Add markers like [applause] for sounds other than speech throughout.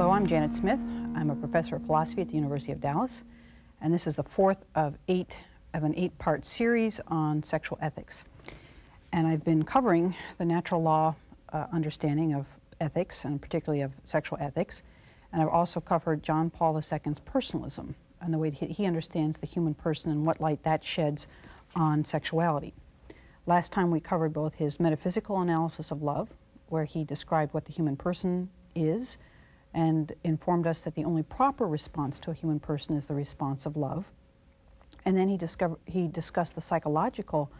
Hello, I'm Janet Smith. I'm a professor of philosophy at the University of Dallas, and this is the fourth of eight of an eight-part series on sexual ethics. And I've been covering the natural law uh, understanding of ethics, and particularly of sexual ethics. And I've also covered John Paul II's personalism and the way he, he understands the human person and what light that sheds on sexuality. Last time we covered both his metaphysical analysis of love, where he described what the human person is and informed us that the only proper response to a human person is the response of love. And then he, discovered, he discussed the psychological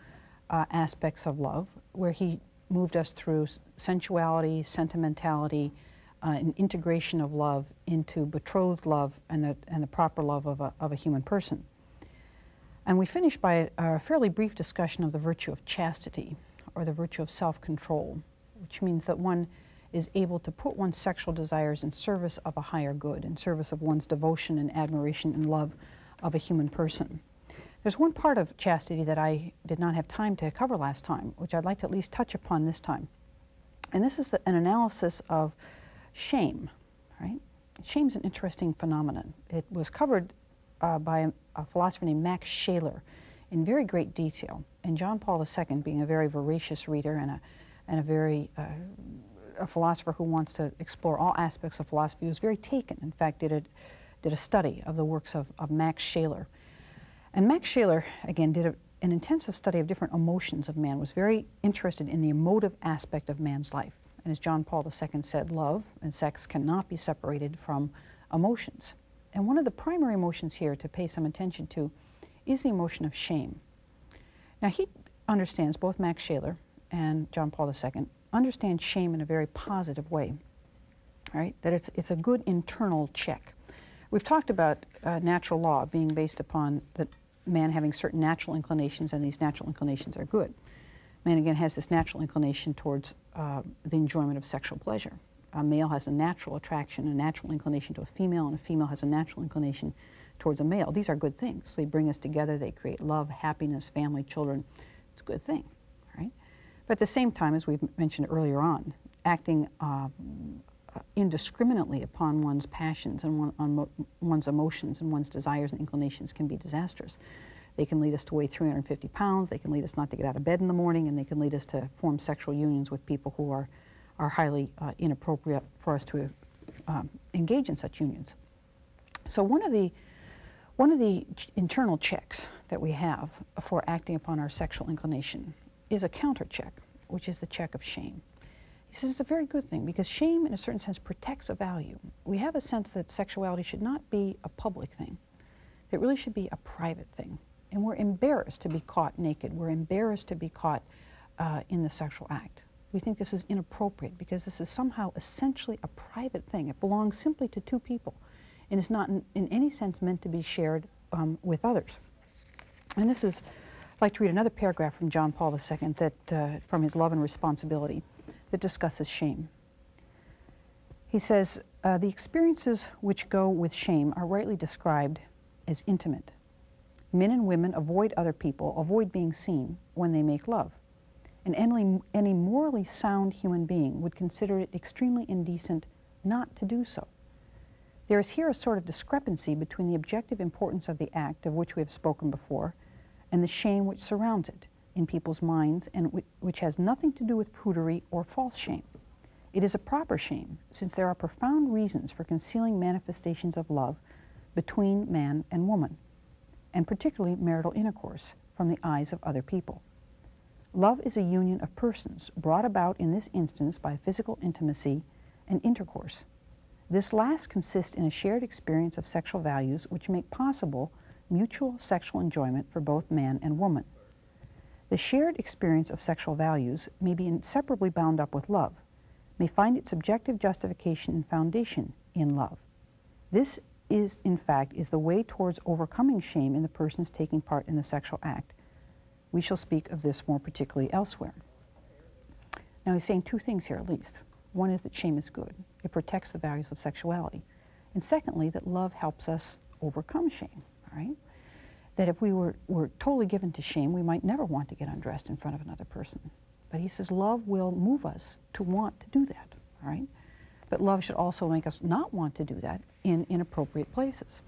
uh, aspects of love, where he moved us through sensuality, sentimentality, uh, an integration of love into betrothed love and the, and the proper love of a, of a human person. And we finished by a, a fairly brief discussion of the virtue of chastity, or the virtue of self-control, which means that one is able to put one's sexual desires in service of a higher good, in service of one's devotion and admiration and love of a human person. There's one part of chastity that I did not have time to cover last time, which I'd like to at least touch upon this time. And this is the, an analysis of shame, right? Shame is an interesting phenomenon. It was covered uh, by a, a, philosopher named Max Scheler in very great detail. And John Paul II, being a very voracious reader and a, and a very uh, a philosopher who wants to explore all aspects of philosophy, was very taken. In fact, did a, did a study of the works of, of Max Scheler. And Max Scheler, again, did a, an intensive study of different emotions of man, was very interested in the emotive aspect of man's life. And as John Paul II said, love and sex cannot be separated from emotions. And one of the primary emotions here to pay some attention to is the emotion of shame. Now, he understands, both Max Scheler and John Paul II, understand shame in a very positive way, right? That it's, it's a good internal check. We've talked about uh, natural law being based upon the man having certain natural inclinations, and these natural inclinations are good. Man, again, has this natural inclination towards uh, the enjoyment of sexual pleasure. A male has a natural attraction, a natural inclination to a female, and a female has a natural inclination towards a male. These are good things. They bring us together, they create love, happiness, family, children. It's a good thing. But at the same time, as we've mentioned earlier on, acting uh, indiscriminately upon one's passions and one, on one's emotions and one's desires and inclinations can be disastrous. They can lead us to weigh 350 pounds, they can lead us not to get out of bed in the morning, and they can lead us to form sexual unions with people who are, are highly uh, inappropriate for us to um, engage in such unions. So one of the one of the internal checks that we have for acting upon our sexual inclination is a counter check, which is the check of shame. He says it's a very good thing because shame, in a certain sense, protects a value. We have a sense that sexuality should not be a public thing. It really should be a private thing. And we're embarrassed to be caught naked. We're embarrassed to be caught uh, in the sexual act. We think this is inappropriate because this is somehow essentially a private thing. It belongs simply to two people and is not in, in any sense meant to be shared um, with others. And this is I'd like to read another paragraph from John Paul II that, uh, from his Love and Responsibility that discusses shame. He says, uh, the experiences which go with shame are rightly described as intimate. Men and women avoid other people, avoid being seen when they make love. And any, any morally sound human being would consider it extremely indecent not to do so. There is here a sort of discrepancy between the objective importance of the act, of which we have spoken before, and the shame which surrounds it in people's minds and which has nothing to do with prudery or false shame. It is a proper shame, since there are profound reasons for concealing manifestations of love between man and woman, and particularly marital intercourse, from the eyes of other people. Love is a union of persons, brought about in this instance by physical intimacy and intercourse. This last consists in a shared experience of sexual values which make possible mutual sexual enjoyment for both man and woman. The shared experience of sexual values may be inseparably bound up with love, may find its objective justification and foundation in love. This is, in fact, is the way towards overcoming shame in the persons taking part in the sexual act. We shall speak of this more particularly elsewhere. Now he's saying two things here at least. One is that shame is good. It protects the values of sexuality. And secondly, that love helps us overcome shame right? That if we were, were totally given to shame, we might never want to get undressed in front of another person. But he says love will move us to want to do that, right? But love should also make us not want to do that in inappropriate places.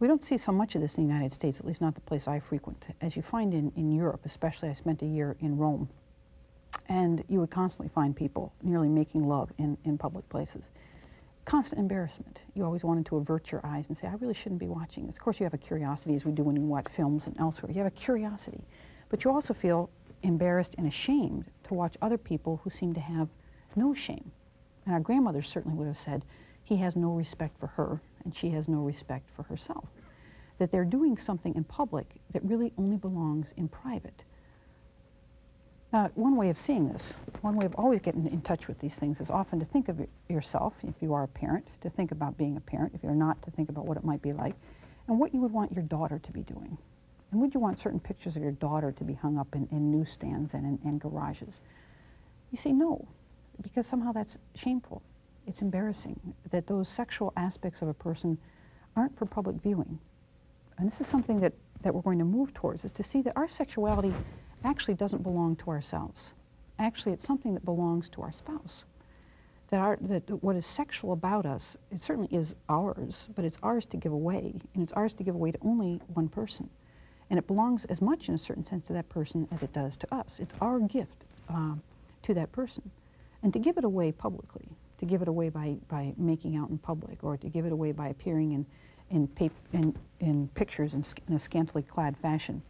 We don't see so much of this in the United States, at least not the place I frequent. As you find in, in Europe, especially, I spent a year in Rome, and you would constantly find people nearly making love in, in public places. Constant embarrassment. You always wanted to avert your eyes and say, I really shouldn't be watching this. Of course, you have a curiosity, as we do we watch films and elsewhere. You have a curiosity. But you also feel embarrassed and ashamed to watch other people who seem to have no shame. And our grandmothers certainly would have said, he has no respect for her and she has no respect for herself. That they're doing something in public that really only belongs in private. Now, one way of seeing this, one way of always getting in touch with these things is often to think of yourself, if you are a parent, to think about being a parent. If you're not, to think about what it might be like and what you would want your daughter to be doing. And would you want certain pictures of your daughter to be hung up in, in newsstands and in, in garages? You say no, because somehow that's shameful it's embarrassing that those sexual aspects of a person aren't for public viewing. And this is something that, that we're going to move towards, is to see that our sexuality actually doesn't belong to ourselves. Actually, it's something that belongs to our spouse. That, our, that what is sexual about us, it certainly is ours, but it's ours to give away, and it's ours to give away to only one person. And it belongs as much, in a certain sense, to that person as it does to us. It's our gift uh, to that person. And to give it away publicly, to give it away by, by making out in public or to give it away by appearing in, in, in, in pictures in, in a scantily clad fashion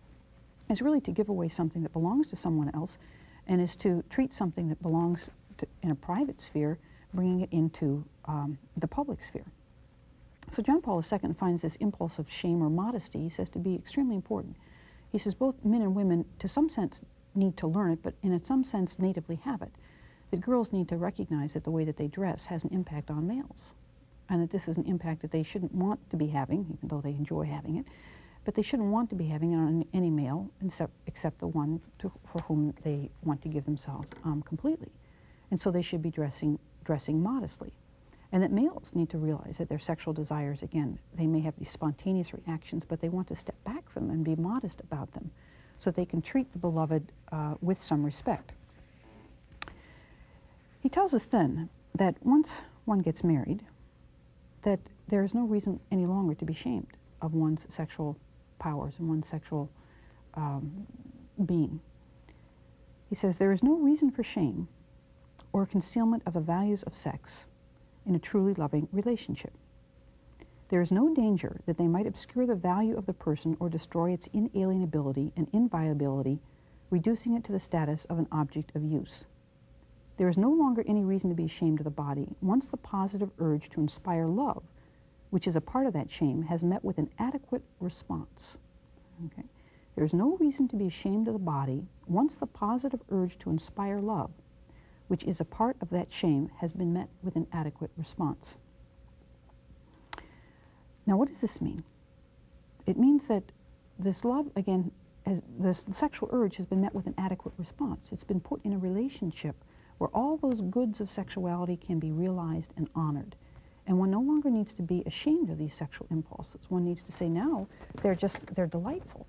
is really to give away something that belongs to someone else and is to treat something that belongs to, in a private sphere, bringing it into um, the public sphere. So John Paul II finds this impulse of shame or modesty, he says, to be extremely important. He says both men and women, to some sense, need to learn it, but in some sense, natively have it that girls need to recognize that the way that they dress has an impact on males and that this is an impact that they shouldn't want to be having, even though they enjoy having it, but they shouldn't want to be having it on any male except, except the one to, for whom they want to give themselves um, completely. And so they should be dressing, dressing modestly. And that males need to realize that their sexual desires, again, they may have these spontaneous reactions, but they want to step back from them and be modest about them so they can treat the beloved uh, with some respect. He tells us then that once one gets married, that there is no reason any longer to be shamed of one's sexual powers and one sexual um, being. He says, There is no reason for shame or concealment of the values of sex in a truly loving relationship. There is no danger that they might obscure the value of the person or destroy its inalienability and inviolability, reducing it to the status of an object of use. There is no longer any reason to be ashamed of the body once the positive urge to inspire love, which is a part of that shame, has met with an adequate response. Okay? There is no reason to be ashamed of the body once the positive urge to inspire love, which is a part of that shame, has been met with an adequate response. Now, what does this mean? It means that this love, again, has, this sexual urge has been met with an adequate response. It's been put in a relationship where all those goods of sexuality can be realized and honored. And one no longer needs to be ashamed of these sexual impulses. One needs to say, now they're just, they're delightful.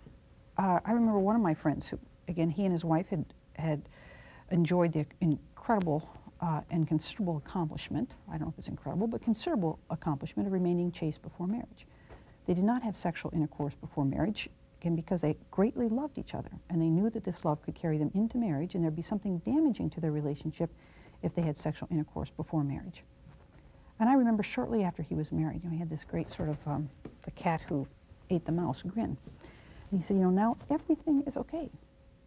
Uh, I remember one of my friends who, again, he and his wife had, had enjoyed the incredible uh, and considerable accomplishment, I don't know if it's incredible, but considerable accomplishment of remaining chaste before marriage. They did not have sexual intercourse before marriage and because they greatly loved each other and they knew that this love could carry them into marriage and there'd be something damaging to their relationship if they had sexual intercourse before marriage. And I remember shortly after he was married, you know, he had this great sort of um, the cat who ate the mouse grin. And he said, you know, now everything is okay.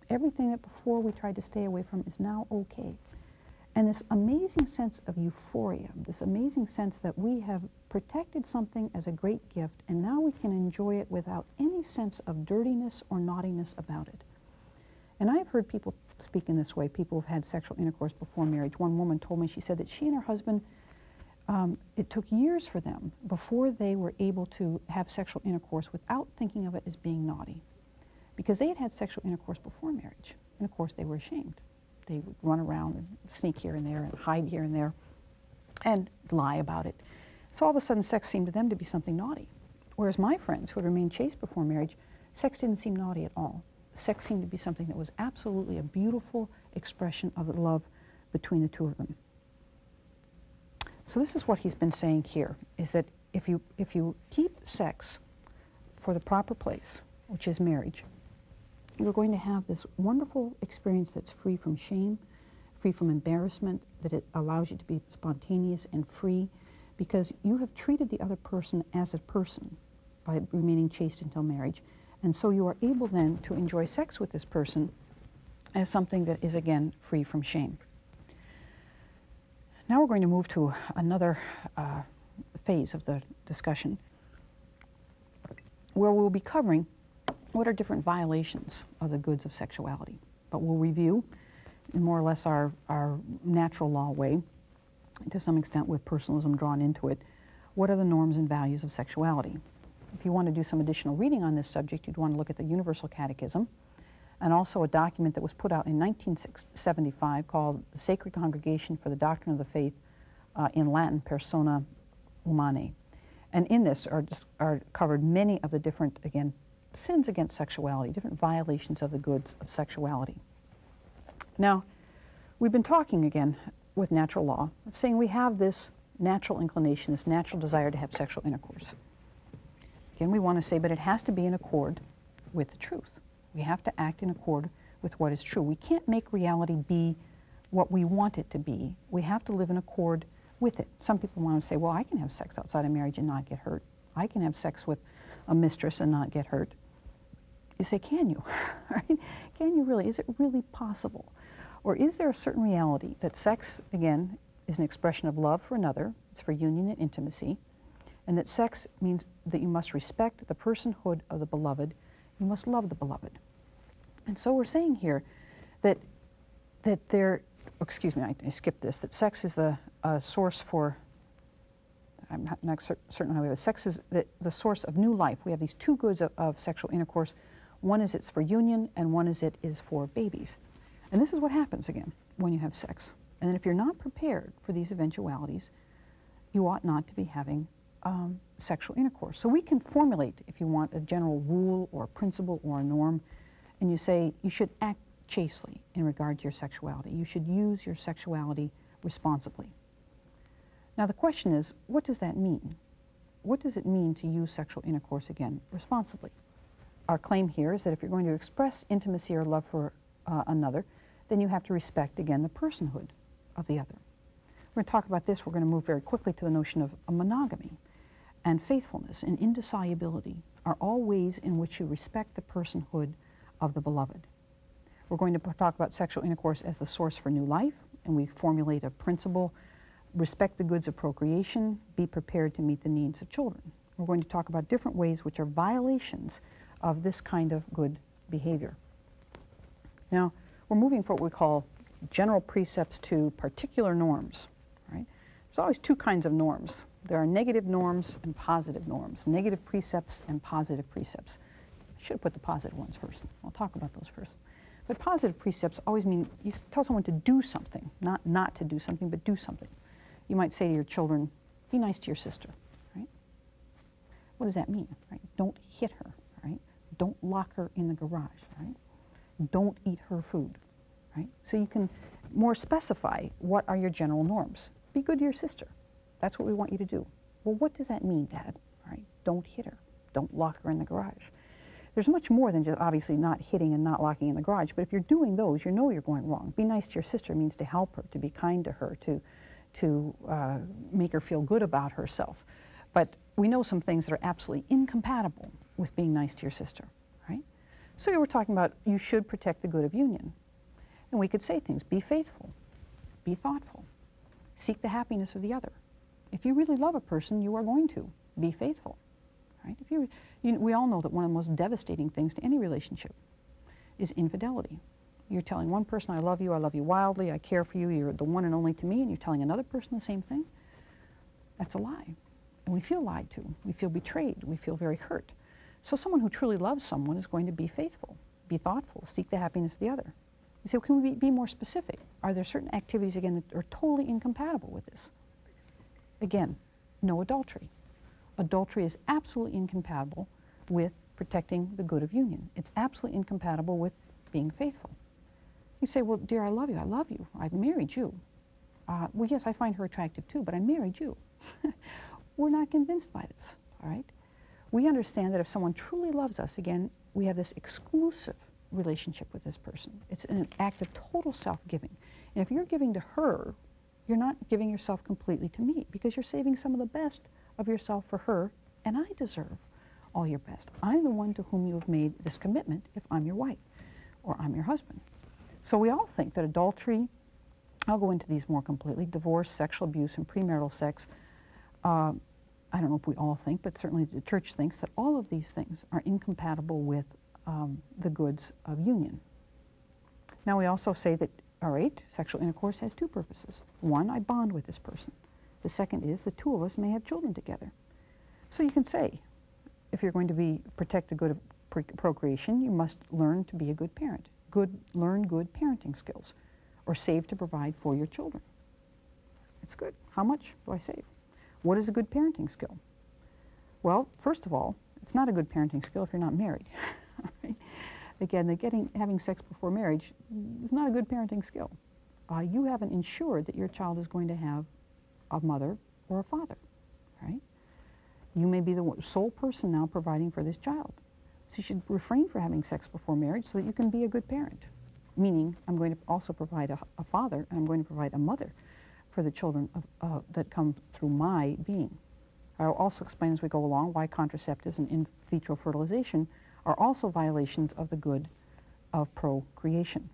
Everything that before we tried to stay away from is now okay. And this amazing sense of euphoria, this amazing sense that we have protected something as a great gift and now we can enjoy it without any sense of dirtiness or naughtiness about it. And I've heard people speak in this way, people who've had sexual intercourse before marriage. One woman told me, she said that she and her husband, um, it took years for them before they were able to have sexual intercourse without thinking of it as being naughty. Because they had had sexual intercourse before marriage. And of course they were ashamed they would run around and sneak here and there and hide here and there and lie about it. So all of a sudden, sex seemed to them to be something naughty. Whereas my friends who had remained chaste before marriage, sex didn't seem naughty at all. Sex seemed to be something that was absolutely a beautiful expression of the love between the two of them. So this is what he's been saying here, is that if you, if you keep sex for the proper place, which is marriage, you're going to have this wonderful experience that's free from shame, free from embarrassment, that it allows you to be spontaneous and free because you have treated the other person as a person by remaining chaste until marriage. And so you are able then to enjoy sex with this person as something that is, again, free from shame. Now we're going to move to another uh, phase of the discussion where we'll be covering what are different violations of the goods of sexuality. But we'll review in more or less our, our natural law way, to some extent with personalism drawn into it, what are the norms and values of sexuality. If you want to do some additional reading on this subject, you'd want to look at the Universal Catechism and also a document that was put out in 1975 called the Sacred Congregation for the Doctrine of the Faith uh, in Latin, Persona Humanae. And in this are, are covered many of the different, again, sins against sexuality, different violations of the goods of sexuality. Now, we've been talking again with natural law, saying we have this natural inclination, this natural desire to have sexual intercourse. Again, we want to say, but it has to be in accord with the truth. We have to act in accord with what is true. We can't make reality be what we want it to be. We have to live in accord with it. Some people want to say, well, I can have sex outside of marriage and not get hurt. I can have sex with a mistress and not get hurt. You say, can you? [laughs] Can you really? Is it really possible? Or is there a certain reality that sex, again, is an expression of love for another, it's for union and intimacy, and that sex means that you must respect the personhood of the beloved, you must love the beloved. And so we're saying here that, that there, excuse me, I, I skipped this, that sex is the uh, source for, I'm not, not cer certain how we have it, sex is the, the source of new life. We have these two goods of, of sexual intercourse. One is it's for union, and one is it is for babies. And this is what happens again when you have sex. And if you're not prepared for these eventualities, you ought not to be having um, sexual intercourse. So we can formulate, if you want, a general rule or principle or a norm, and you say you should act chastely in regard to your sexuality. You should use your sexuality responsibly. Now the question is, what does that mean? What does it mean to use sexual intercourse again responsibly? Our claim here is that if you're going to express intimacy or love for uh, another, then you have to respect again the personhood of the other. We're going to talk about this. We're going to move very quickly to the notion of monogamy and faithfulness and indissolubility are all ways in which you respect the personhood of the beloved. We're going to talk about sexual intercourse as the source for new life, and we formulate a principle respect the goods of procreation, be prepared to meet the needs of children. We're going to talk about different ways which are violations of this kind of good behavior. Now, we're moving from what we call general precepts to particular norms. Right? There's always two kinds of norms there are negative norms and positive norms, negative precepts and positive precepts. I should have put the positive ones first. I'll talk about those first. But positive precepts always mean you tell someone to do something, not not to do something, but do something. You might say to your children, be nice to your sister, right? What does that mean, right? Don't hit her, right? Don't lock her in the garage, right? Don't eat her food, right? So you can more specify what are your general norms. Be good to your sister, that's what we want you to do. Well, what does that mean, Dad? Right? Don't hit her. Don't lock her in the garage. There's much more than just obviously not hitting and not locking in the garage, but if you're doing those, you know you're going wrong. Be nice to your sister means to help her, to be kind to her, to, to uh, make her feel good about herself. But we know some things that are absolutely incompatible with being nice to your sister, right? So we were talking about you should protect the good of union. And we could say things, be faithful, be thoughtful, seek the happiness of the other. If you really love a person, you are going to be faithful. Right? If you, you, we all know that one of the most devastating things to any relationship is infidelity. You're telling one person, I love you, I love you wildly, I care for you, you're the one and only to me, and you're telling another person the same thing. That's a lie. And we feel lied to. We feel betrayed. We feel very hurt. So someone who truly loves someone is going to be faithful, be thoughtful, seek the happiness of the other. You say, well, can we be, be more specific? Are there certain activities, again, that are totally incompatible with this? Again, no adultery. Adultery is absolutely incompatible with protecting the good of union. It's absolutely incompatible with being faithful. You say, well, dear, I love you. I love you. I've married you. Uh, well, yes, I find her attractive too, but I married you. [laughs] We're not convinced by this, all right? We understand that if someone truly loves us, again, we have this exclusive relationship with this person. It's an act of total self-giving. And if you're giving to her, you're not giving yourself completely to me because you're saving some of the best of yourself for her, and I deserve all your best. I'm the one to whom you have made this commitment if I'm your wife or I'm your husband. So we all think that adultery, I'll go into these more completely, divorce, sexual abuse, and premarital sex, uh, I don't know if we all think, but certainly the church thinks that all of these things are incompatible with um, the goods of union. Now we also say that, all right, sexual intercourse has two purposes. One, I bond with this person. The second is the two of us may have children together. So you can say, if you're going to be protect the good of procreation, you must learn to be a good parent. Good, learn good parenting skills, or save to provide for your children. It's good. How much do I save? What is a good parenting skill? Well, first of all, it's not a good parenting skill if you're not married. [laughs] Again, the getting, having sex before marriage is not a good parenting skill. Uh, you haven't ensured that your child is going to have a mother or a father, right? You may be the sole person now providing for this child. So you should refrain from having sex before marriage so that you can be a good parent. Meaning, I'm going to also provide a, a father and I'm going to provide a mother for the children of, uh, that come through my being. I'll also explain as we go along why contraceptives and in vitro fertilization are also violations of the good of procreation.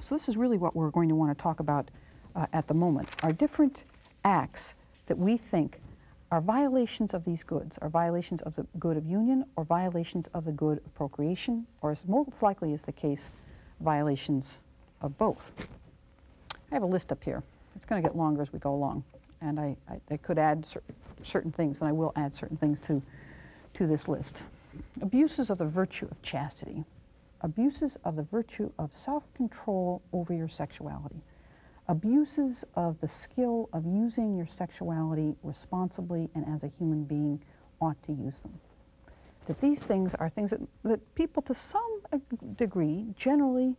So this is really what we're going to want to talk about uh, at the moment, are different acts that we think are violations of these goods, are violations of the good of union or violations of the good of procreation, or as most likely is the case, violations of both. I have a list up here. It's going to get longer as we go along, and I, I, I could add cer certain things, and I will add certain things to, to this list. Abuses of the virtue of chastity, abuses of the virtue of self-control over your sexuality, abuses of the skill of using your sexuality responsibly and as a human being ought to use them. That these things are things that, that people to some degree generally,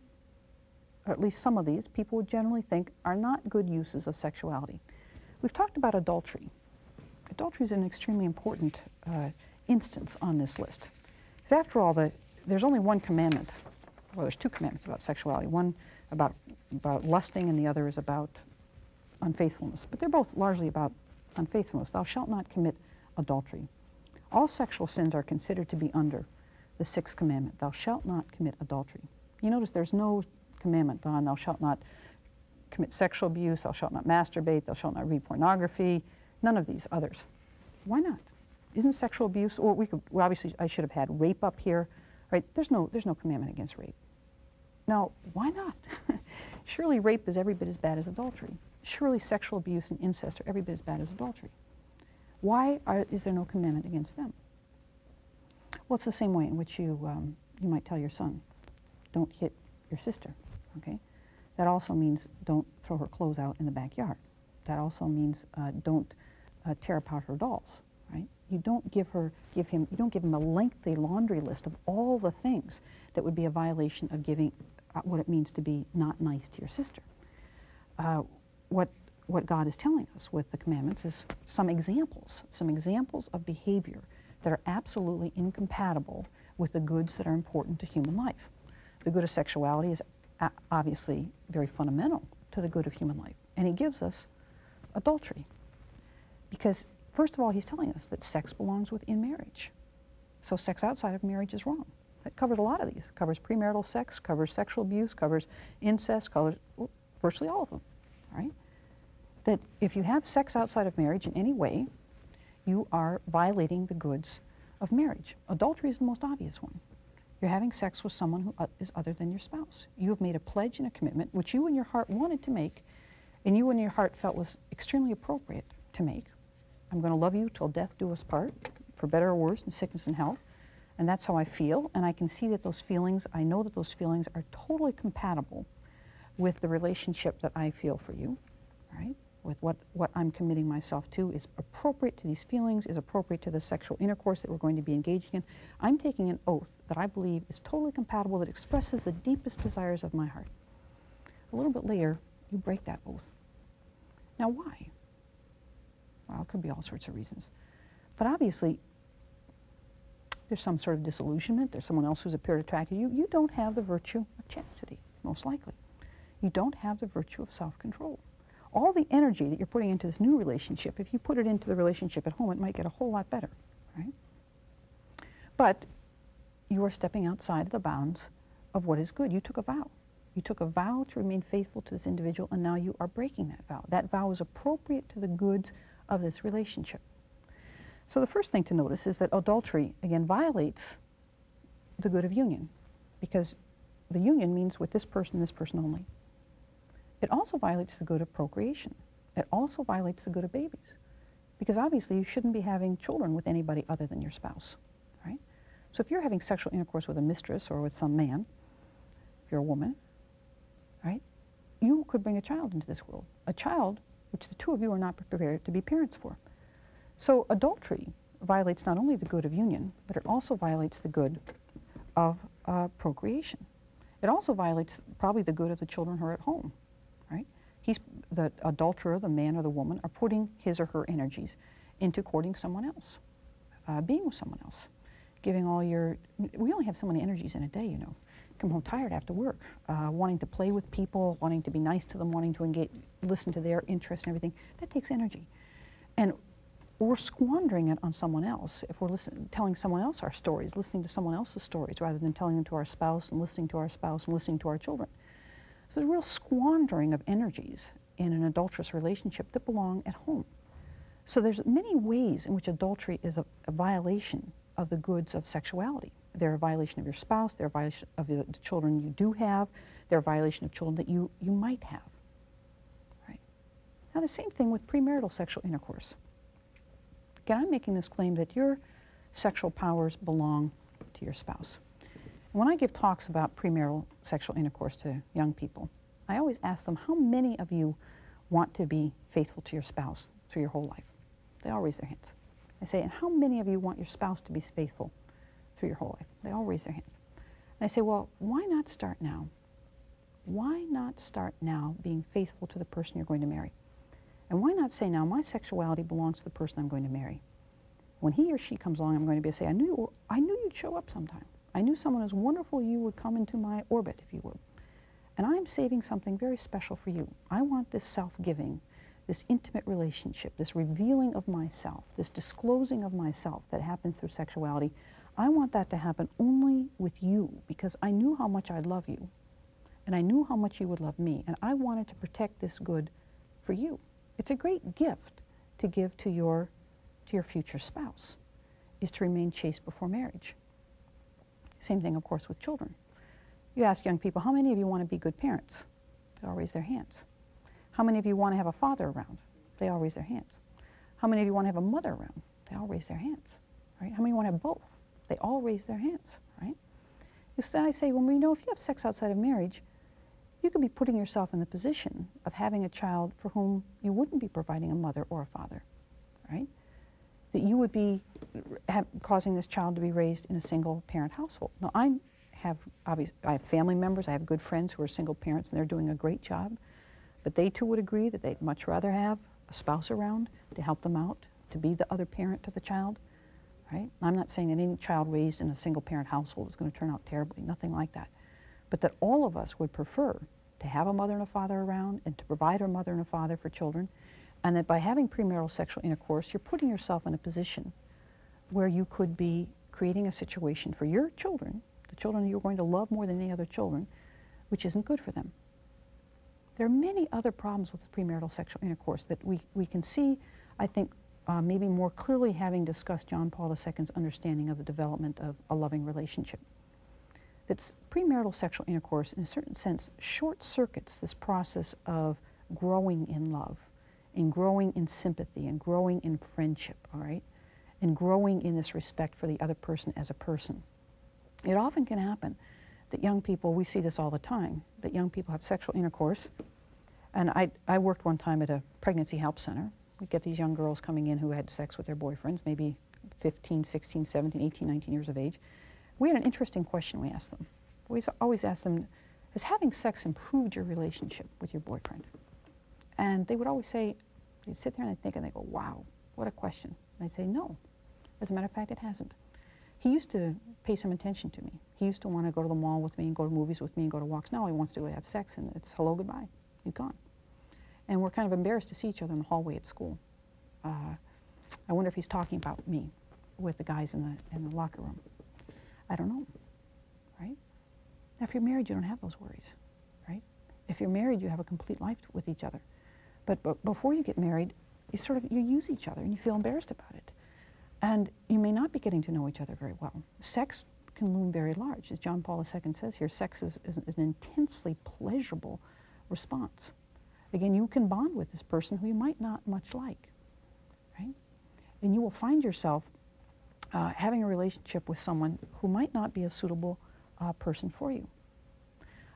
or at least some of these, people would generally think are not good uses of sexuality. We've talked about adultery. Adultery is an extremely important uh, instance on this list. Because after all, the, there's only one commandment. Well, there's two commandments about sexuality. One about, about lusting and the other is about unfaithfulness. But they're both largely about unfaithfulness. Thou shalt not commit adultery. All sexual sins are considered to be under the sixth commandment. Thou shalt not commit adultery. You notice there's no commandment on thou shalt not commit sexual abuse, thou shalt not masturbate, thou shalt not read pornography, none of these others. Why not? Isn't sexual abuse, or we could, well, obviously I should have had rape up here, right? There's no, there's no commandment against rape. Now, why not? [laughs] Surely rape is every bit as bad as adultery. Surely sexual abuse and incest are every bit as bad as adultery. Why are, is there no commandment against them? Well, it's the same way in which you, um, you might tell your son, don't hit your sister, okay? That also means don't throw her clothes out in the backyard. That also means uh, don't uh, tear apart her dolls, right? You don't give her, give him, you don't give him a lengthy laundry list of all the things that would be a violation of giving what it means to be not nice to your sister. Uh, what, what God is telling us with the commandments is some examples, some examples of behavior that are absolutely incompatible with the goods that are important to human life. The good of sexuality is obviously very fundamental to the good of human life. And he gives us adultery. Because First of all, he's telling us that sex belongs within marriage. So sex outside of marriage is wrong. It covers a lot of these. It covers premarital sex, covers sexual abuse, covers incest, covers virtually all of them, right? That if you have sex outside of marriage in any way, you are violating the goods of marriage. Adultery is the most obvious one. You're having sex with someone who uh, other than your spouse. You have made a pledge and a commitment, which you in your heart wanted to make, and you in your heart felt was extremely appropriate to make, I'm going to love you till death do us part, for better or worse, in sickness and health. And that's how I feel. And I can see that those feelings, I know that those feelings are totally compatible with the relationship that I feel for you, right? With what, what I'm committing myself to is appropriate to these feelings, is appropriate to the sexual intercourse that we're going to be engaging in. I'm taking an oath that I believe is totally compatible, that expresses the deepest desires of my heart. A little bit later, you break that oath. Now, why? Well, it could be all sorts of reasons. But obviously, there's some sort of disillusionment, there's someone else who's appeared attracted to you. You don't have the virtue of chastity, most likely. You don't have the virtue of self control. All the energy that you're putting into this new relationship, if you put it into the relationship at home, it might get a whole lot better, right? But you are stepping outside of the bounds of what is good. You took a vow. You took a vow to remain faithful to this individual, and now you are breaking that vow. That vow is appropriate to the goods of this relationship. So the first thing to notice is that adultery, again, violates the good of union, because the union means with this person, this person only. It also violates the good of procreation. It also violates the good of babies, because obviously you shouldn't be having children with anybody other than your spouse, right? So if you're having sexual intercourse with a mistress or with some man, if you're a woman, right? You could bring a child into this world, a child which the two of you are not prepared to be parents for. So adultery violates not only the good of union, but it also violates the good of uh, procreation. It also violates probably the good of the children who are at home, right? He's, the adulterer, the man or the woman, are putting his or her energies into courting someone else, uh, being with someone else, giving all your, we only have so many energies in a day, you know come home tired after work, uh, wanting to play with people, wanting to be nice to them, wanting to engage, listen to their interests and everything. That takes energy. And we're squandering it on someone else if we're listen, telling someone else our stories, listening to someone else's stories rather than telling them to our spouse and listening to our spouse and listening to our children. So there's a real squandering of energies in an adulterous relationship that belong at home. So there's many ways in which adultery is a, a violation of the goods of sexuality. They're a violation of your spouse, they're a violation of the, the children you do have, they're a violation of children that you, you might have. Right? Now the same thing with premarital sexual intercourse. Again, I'm making this claim that your sexual powers belong to your spouse. And when I give talks about premarital sexual intercourse to young people, I always ask them, how many of you want to be faithful to your spouse through your whole life? They all raise their hands. I say, and how many of you want your spouse to be faithful through your whole life? They all raise their hands. And I say, well, why not start now? Why not start now being faithful to the person you're going to marry? And why not say now, my sexuality belongs to the person I'm going to marry? When he or she comes along, I'm going to be say, I knew, I knew you'd show up sometime. I knew someone as wonderful you would come into my orbit, if you would. And I'm saving something very special for you. I want this self-giving, this intimate relationship, this revealing of myself, this disclosing of myself that happens through sexuality. I want that to happen only with you because I knew how much I love you and I knew how much you would love me and I wanted to protect this good for you. It's a great gift to give to your, to your future spouse, is to remain chaste before marriage. Same thing, of course, with children. You ask young people, how many of you want to be good parents? They all raise their hands. How many of you want to have a father around? They all raise their hands. How many of you want to have a mother around? They all raise their hands. Right? How many want to have both? They all raise their hands, right? So I say, when we know if you have sex outside of marriage, you could be putting yourself in the position of having a child for whom you wouldn't be providing a mother or a father, right? That you would be causing this child to be raised in a single parent household. Now, I have, obvious, I have family members, I have good friends who are single parents and they're doing a great job. But they too would agree that they'd much rather have a spouse around to help them out, to be the other parent to the child, right? I'm not saying that any child raised in a single parent household is going to turn out terribly, nothing like that. But that all of us would prefer to have a mother and a father around and to provide a mother and a father for children, and that by having premarital sexual intercourse, you're putting yourself in a position where you could be creating a situation for your children, the children you're going to love more than any other children, which isn't good for them. There are many other problems with premarital sexual intercourse that we, we can see, I think, uh, maybe more clearly having discussed John Paul II's understanding of the development of a loving relationship. That premarital sexual intercourse, in a certain sense, short circuits this process of growing in love, and growing in sympathy, and growing in friendship, all right? And growing in this respect for the other person as a person. It often can happen that young people, we see this all the time, that young people have sexual intercourse. And I, I worked one time at a pregnancy help center. We'd get these young girls coming in who had sex with their boyfriends, maybe 15, 16, 17, 18, 19 years of age. We had an interesting question we asked them. We always ask them, has having sex improved your relationship with your boyfriend? And they would always say, They'd sit there and they'd think and they go, wow, what a question. And I'd say, no. As a matter of fact, it hasn't. He used to pay some attention to me. He used to want to go to the mall with me and go to movies with me and go to walks. Now he wants to is have sex and it's hello, goodbye. He's gone. And we're kind of embarrassed to see each other in the hallway at school. Uh, I wonder if he's talking about me with the guys in the, in the locker room. I don't know, right? Now, if you're married, you don't have those worries, right? If you're married, you have a complete life with each other. But, but before you get married, you sort of, you use each other and you feel embarrassed about it. And you may not be getting to know each other very well. Sex can loom very large. As John Paul II says here, sex is, is, is an intensely pleasurable response. Again, you can bond with this person who you might not much like, right? And you will find yourself uh, having a relationship with someone who might not be a suitable uh, person for you.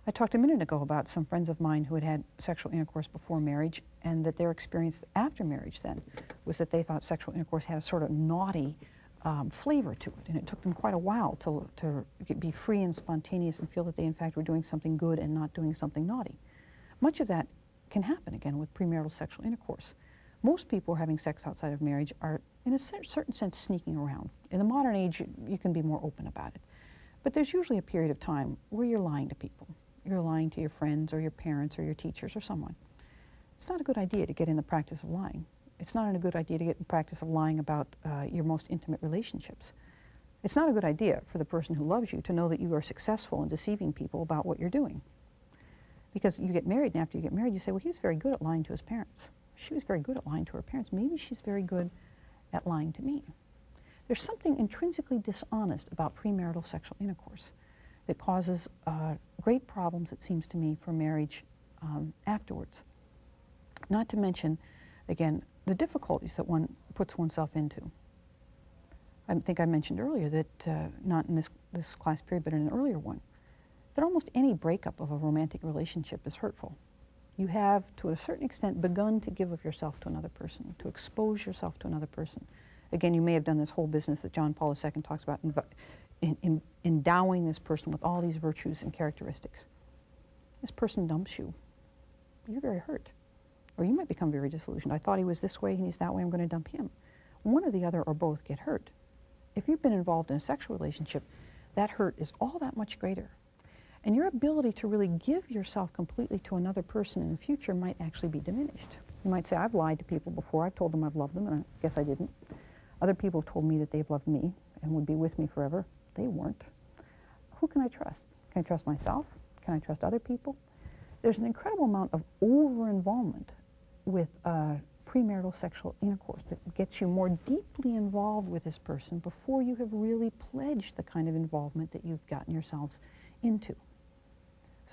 I talked a minute ago about some friends of mine who had had sexual intercourse before marriage and that their experience after marriage then was that they thought sexual intercourse had a sort of naughty um, flavor to it. And it took them quite a while to, to be free and spontaneous and feel that they in fact were doing something good and not doing something naughty. Much of that can happen again with premarital sexual intercourse. Most people having sex outside of marriage are in a certain sense sneaking around. In the modern age, you can be more open about it. But there's usually a period of time where you're lying to people. You're lying to your friends or your parents or your teachers or someone. It's not a good idea to get in the practice of lying. It's not a good idea to get in the practice of lying about uh, your most intimate relationships. It's not a good idea for the person who loves you to know that you are successful in deceiving people about what you're doing. Because you get married, and after you get married, you say, well, he was very good at lying to his parents. She was very good at lying to her parents. Maybe she's very good at lying to me. There's something intrinsically dishonest about premarital sexual intercourse that causes uh, great problems, it seems to me, for marriage um, afterwards. Not to mention, again, the difficulties that one puts oneself into. I think I mentioned earlier that, uh, not in this, this class period, but in an earlier one, that almost any breakup of a romantic relationship is hurtful. You have, to a certain extent, begun to give of yourself to another person, to expose yourself to another person. Again, you may have done this whole business that John Paul II talks about, in, in, endowing this person with all these virtues and characteristics. This person dumps you. You're very hurt. Or you might become very disillusioned. I thought he was this way and he's that way, I'm going to dump him. One or the other or both get hurt. If you've been involved in a sexual relationship, that hurt is all that much greater. And your ability to really give yourself completely to another person in the future might actually be diminished. You might say, I've lied to people before. I've told them I've loved them, and I guess I didn't. Other people have told me that they've loved me and would be with me forever. They weren't. Who can I trust? Can I trust myself? Can I trust other people? There's an incredible amount of over-involvement with uh, premarital sexual intercourse that gets you more deeply involved with this person before you have really pledged the kind of involvement that you've gotten yourselves into.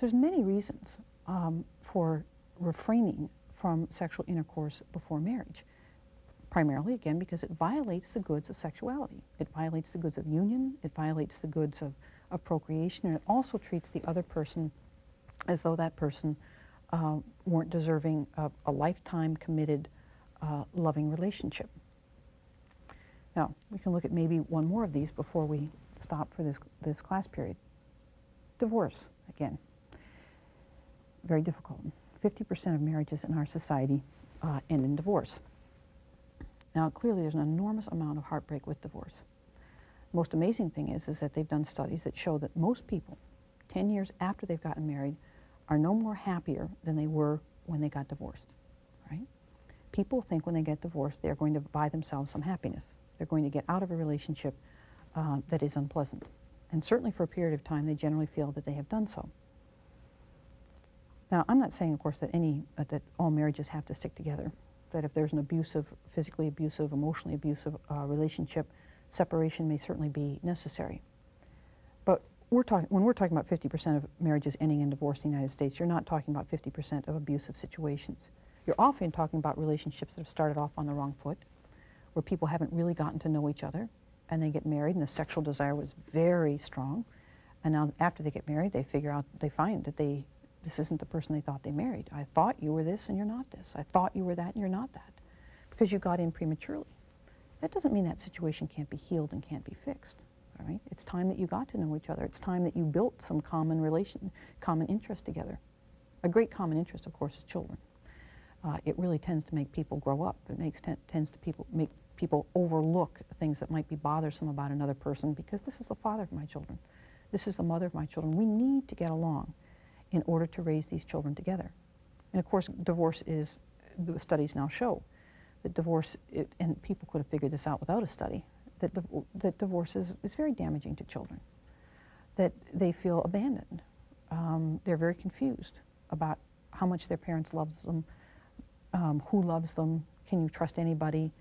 There's many reasons um, for refraining from sexual intercourse before marriage. Primarily, again, because it violates the goods of sexuality. It violates the goods of union, it violates the goods of, of procreation, and it also treats the other person as though that person uh, weren't deserving of a lifetime committed, uh, loving relationship. Now, we can look at maybe one more of these before we stop for this, this class period. Divorce, again very difficult. 50% of marriages in our society uh, end in divorce. Now, clearly there's an enormous amount of heartbreak with divorce. Most amazing thing is, is that they've done studies that show that most people, 10 years after they've gotten married, are no more happier than they were when they got divorced, right? People think when they get divorced, they're going to buy themselves some happiness. They're going to get out of a relationship uh, that is unpleasant. And certainly for a period of time, they generally feel that they have done so. Now, I'm not saying, of course, that any uh, that all marriages have to stick together. That if there's an abusive, physically abusive, emotionally abusive uh, relationship, separation may certainly be necessary. But we're talking when we're talking about 50% of marriages ending in divorce in the United States, you're not talking about 50% of abusive situations. You're often talking about relationships that have started off on the wrong foot, where people haven't really gotten to know each other, and they get married, and the sexual desire was very strong, and now after they get married, they figure out they find that they this isn't the person they thought they married. I thought you were this and you're not this. I thought you were that and you're not that. Because you got in prematurely. That doesn't mean that situation can't be healed and can't be fixed. All right? It's time that you got to know each other. It's time that you built some common relation, common interest together. A great common interest, of course, is children. uh, it really tends to make people grow up. It makes tends to people make people overlook things that might be bothersome about another person because this is the father of my children. This is the mother of my children. We need to get along in order to raise these children together. And of course, divorce is, the studies now show that divorce, it, and people could have figured this out without a study, that, that divorce is, is very damaging to children, that they feel abandoned. Um, they're very confused about how much their parents love them, um, who loves them, can you trust anybody.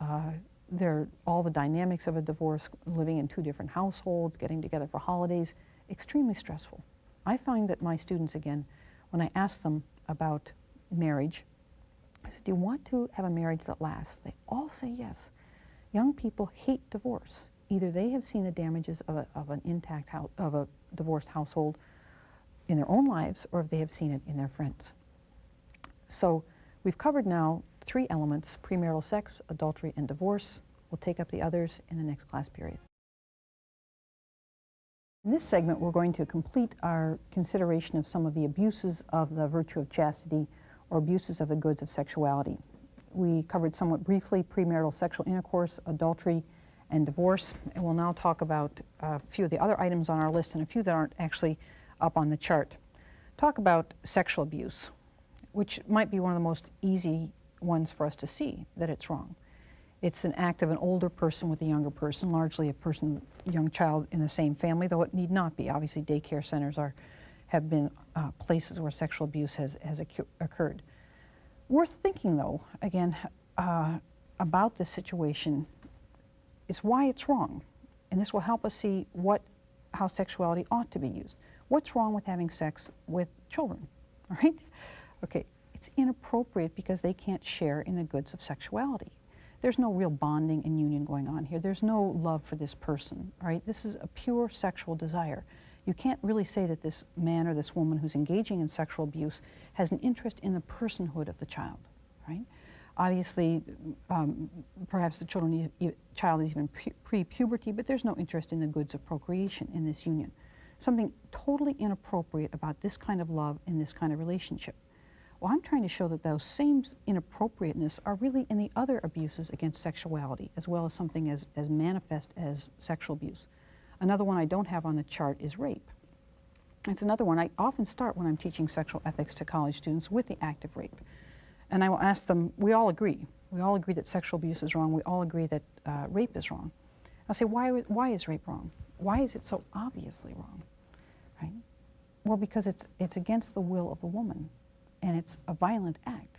Uh, there, all the dynamics of a divorce, living in two different households, getting together for holidays, extremely stressful. I find that my students, again, when I ask them about marriage, I said, do you want to have a marriage that lasts? They all say yes. Young people hate divorce. Either they have seen the damages of, a, of an intact of a divorced household in their own lives, or if they have seen it in their friends. So we've covered now three elements, premarital sex, adultery, and divorce. We'll take up the others in the next class period. In this segment, we're going to complete our consideration of some of the abuses of the virtue of chastity or abuses of the goods of sexuality. We covered somewhat briefly premarital sexual intercourse, adultery, and divorce, and we'll now talk about a few of the other items on our list and a few that aren't actually up on the chart. Talk about sexual abuse, which might be one of the most easy ones for us to see that it's wrong. It's an act of an older person with a younger person, largely a person, young child in the same family, though it need not be. Obviously, daycare centers are, have been uh, places where sexual abuse has, has occurred. Worth thinking, though, again, uh, about this situation is why it's wrong. And this will help us see what, how sexuality ought to be used. What's wrong with having sex with children, right? Okay, it's inappropriate because they can't share in the goods of sexuality. There's no real bonding and union going on here. There's no love for this person, right? This is a pure sexual desire. You can't really say that this man or this woman who's engaging in sexual abuse has an interest in the personhood of the child, right? Obviously, um, perhaps the children, child is even pre-puberty, but there's no interest in the goods of procreation in this union. Something totally inappropriate about this kind of love in this kind of relationship. Well, I'm trying to show that those same inappropriateness are really in the other abuses against sexuality, as well as something as, as manifest as sexual abuse. Another one I don't have on the chart is rape. It's another one. I often start when I'm teaching sexual ethics to college students with the act of rape. And I will ask them, we all agree. We all agree that sexual abuse is wrong. We all agree that uh, rape is wrong. I'll say, why, why is rape wrong? Why is it so obviously wrong? Right? Well, because it's, it's against the will of the woman and it's a violent act.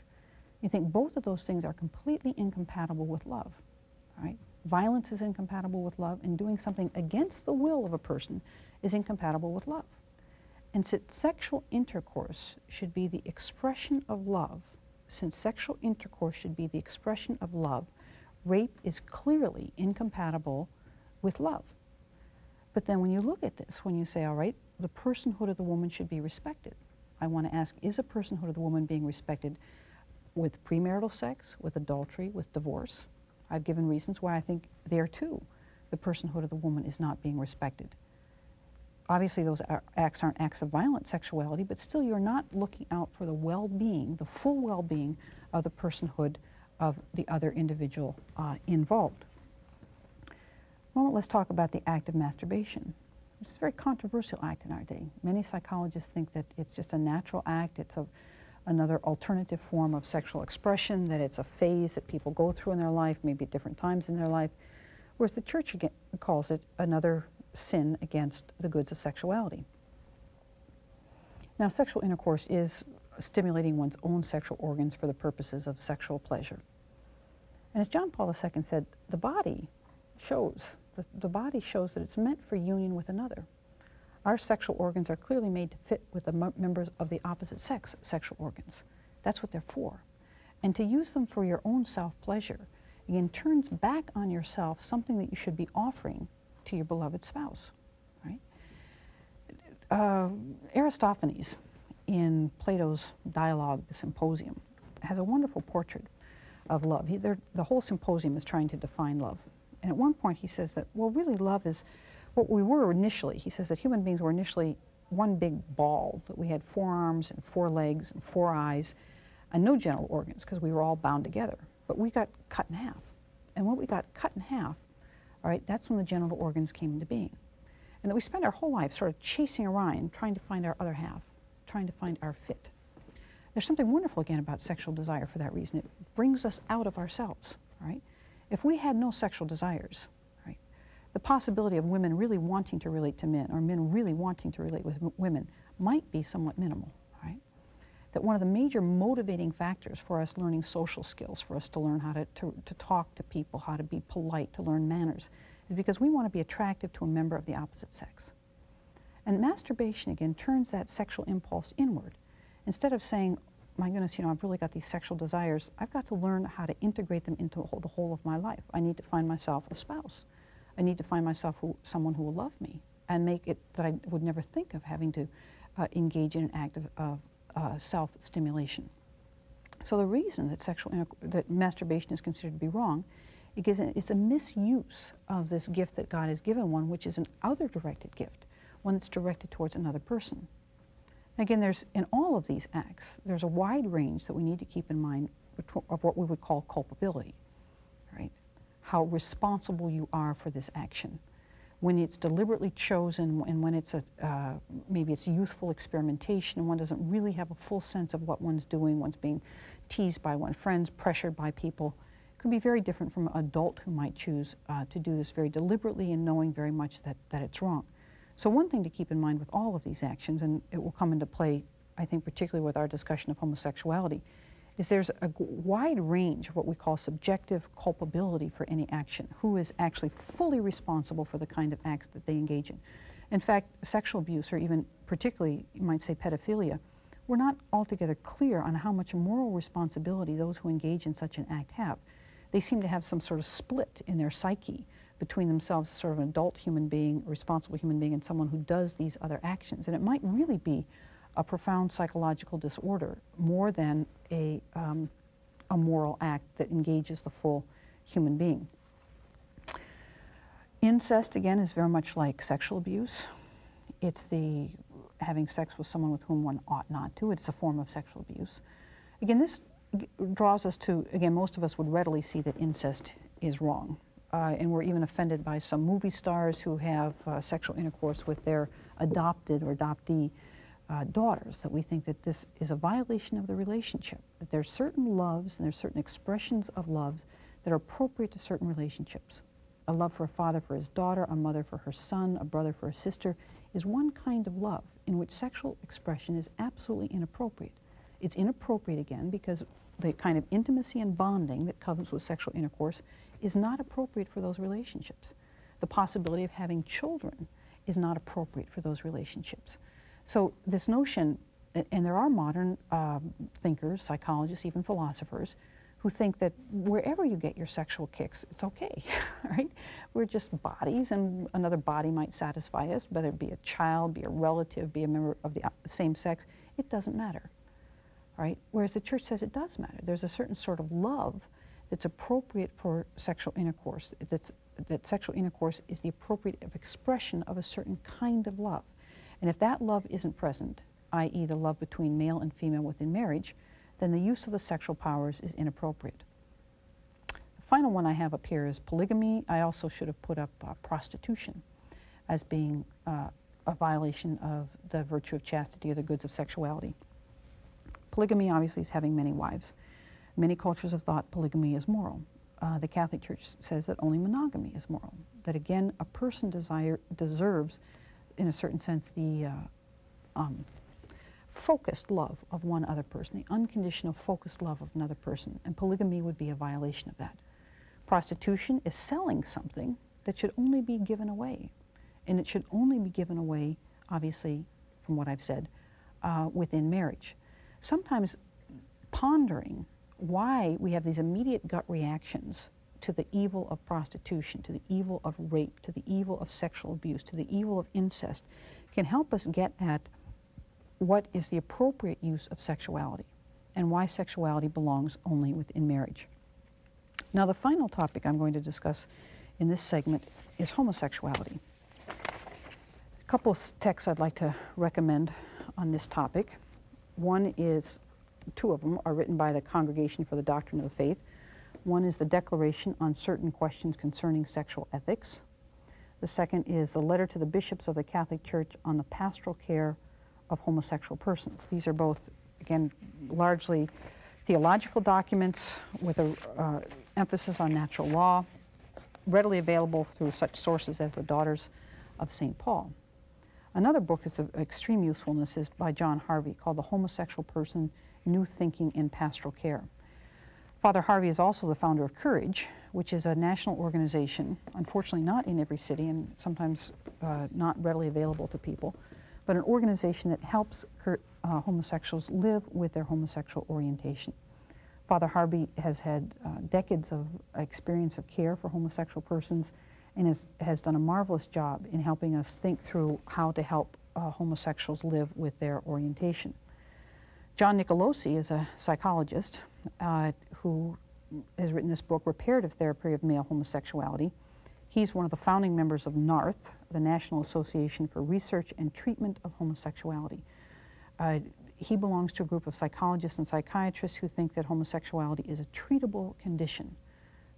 You think both of those things are completely incompatible with love, right? Violence is incompatible with love, and doing something against the will of a person is incompatible with love. And since sexual intercourse should be the expression of love, since sexual intercourse should be the expression of love, rape is clearly incompatible with love. But then when you look at this, when you say, all right, the personhood of the woman should be respected, I want to ask, is a personhood of the woman being respected with premarital sex, with adultery, with divorce? I've given reasons why I think there too, the personhood of the woman is not being respected. Obviously, those acts aren't acts of violent sexuality, but still you're not looking out for the well-being, the full well-being of the personhood of the other individual uh, involved. Well, let's talk about the act of masturbation. It's a very controversial act in our day. Many psychologists think that it's just a natural act. It's a, another alternative form of sexual expression, that it's a phase that people go through in their life, maybe at different times in their life, whereas the church again calls it another sin against the goods of sexuality. Now, sexual intercourse is stimulating one's own sexual organs for the purposes of sexual pleasure. And as John Paul II said, the body shows the, the body shows that it's meant for union with another. Our sexual organs are clearly made to fit with the members of the opposite sex sexual organs. That's what they're for. And to use them for your own self-pleasure, again, turns back on yourself something that you should be offering to your beloved spouse, right? Uh, Aristophanes, in Plato's dialogue, the Symposium, has a wonderful portrait of love. He, the whole symposium is trying to define love. And at one point he says that, well, really love is what we were initially. He says that human beings were initially one big ball, that we had four arms and four legs and four eyes, and no genital organs because we were all bound together. But we got cut in half. And when we got cut in half, all right, that's when the genital organs came into being. And that we spend our whole life sort of chasing around, trying to find our other half, trying to find our fit. There's something wonderful again about sexual desire for that reason. It brings us out of ourselves, right? If we had no sexual desires, right, the possibility of women really wanting to relate to men or men really wanting to relate with women might be somewhat minimal, right? That one of the major motivating factors for us learning social skills, for us to learn how to, to, to talk to people, how to be polite, to learn manners, is because we want to be attractive to a member of the opposite sex. And masturbation, again, turns that sexual impulse inward instead of saying, my goodness, you know, I've really got these sexual desires, I've got to learn how to integrate them into the whole of my life. I need to find myself a spouse. I need to find myself who, someone who will love me and make it that I would never think of having to uh, engage in an act of, of uh, self-stimulation. So the reason that sexual that masturbation is considered to be wrong is it's a misuse of this gift that God has given one, which is an other-directed gift, one that's directed towards another person. Again, there's in all of these acts, there's a wide range that we need to keep in mind of what we would call culpability, right? How responsible you are for this action. When it's deliberately chosen and when it's a, uh, maybe it's youthful experimentation and one doesn't really have a full sense of what one's doing, one's being teased by one's friends, pressured by people, it could be very different from an adult who might choose uh, to do this very deliberately and knowing very much that, that it's wrong. So one thing to keep in mind with all of these actions, and it will come into play, I think, particularly with our discussion of homosexuality, is there's a wide range of what we call subjective culpability for any action. Who is actually fully responsible for the kind of acts that they engage in? In fact, sexual abuse, or even particularly, you might say pedophilia, we're not altogether clear on how much moral responsibility those who engage in such an act have. They seem to have some sort of split in their psyche between themselves as sort of an adult human being, responsible human being, and someone who does these other actions. And it might really be a profound psychological disorder more than a, um, a moral act that engages the full human being. Incest, again, is very much like sexual abuse. It's the having sex with someone with whom one ought not to. It's a form of sexual abuse. Again, this draws us to, again, most of us would readily see that incest is wrong uh, and we're even offended by some movie stars who have uh, sexual intercourse with their adopted or adoptee uh, daughters, that we think that this is a violation of the relationship, that there's certain loves and there's certain expressions of loves that are appropriate to certain relationships. A love for a father for his daughter, a mother for her son, a brother for a sister, is one kind of love in which sexual expression is absolutely inappropriate. It's inappropriate again because the kind of intimacy and bonding that comes with sexual intercourse is not appropriate for those relationships. The possibility of having children is not appropriate for those relationships. So this notion, and there are modern um, thinkers, psychologists, even philosophers, who think that wherever you get your sexual kicks, it's okay, [laughs] right? We're just bodies, and another body might satisfy us, whether it be a child, be a relative, be a member of the uh, same sex, it doesn't matter, right? Whereas the church says it does matter. There's a certain sort of love that's appropriate for sexual intercourse, that's, that sexual intercourse is the appropriate expression of a certain kind of love. And if that love isn't present, i.e. the love between male and female within marriage, then the use of the sexual powers is inappropriate. The final one I have up here is polygamy. I also should have put up uh, prostitution as being uh, a violation of the virtue of chastity or the goods of sexuality. Polygamy obviously is having many wives. Many cultures have thought polygamy is moral. Uh, the Catholic Church says that only monogamy is moral. That again, a person desire, deserves, in a certain sense, the uh, um, focused love of one other person, the unconditional focused love of another person, and polygamy would be a violation of that. Prostitution is selling something that should only be given away, and it should only be given away, obviously, from what I've said, uh, within marriage. Sometimes pondering why we have these immediate gut reactions to the evil of prostitution, to the evil of rape, to the evil of sexual abuse, to the evil of incest, can help us get at what is the appropriate use of sexuality and why sexuality belongs only within marriage. Now, the final topic I'm going to discuss in this segment is homosexuality. A couple of texts I'd like to recommend on this topic. One is two of them are written by the Congregation for the Doctrine of the Faith. One is the Declaration on Certain Questions Concerning Sexual Ethics. The second is the Letter to the Bishops of the Catholic Church on the Pastoral Care of Homosexual Persons. These are both, again, largely theological documents with an uh, emphasis on natural law, readily available through such sources as the Daughters of St. Paul. Another book that's of extreme usefulness is by John Harvey called The Homosexual Person New Thinking in Pastoral Care. Father Harvey is also the founder of Courage, which is a national organization, unfortunately not in every city and sometimes uh, not readily available to people, but an organization that helps uh, homosexuals live with their homosexual orientation. Father Harvey has had uh, decades of experience of care for homosexual persons and is, has done a marvelous job in helping us think through how to help uh, homosexuals live with their orientation. John Nicolosi is a psychologist uh, who has written this book, Reparative Therapy of Male Homosexuality. He's one of the founding members of NARTH, the National Association for Research and Treatment of Homosexuality. Uh, he belongs to a group of psychologists and psychiatrists who think that homosexuality is a treatable condition,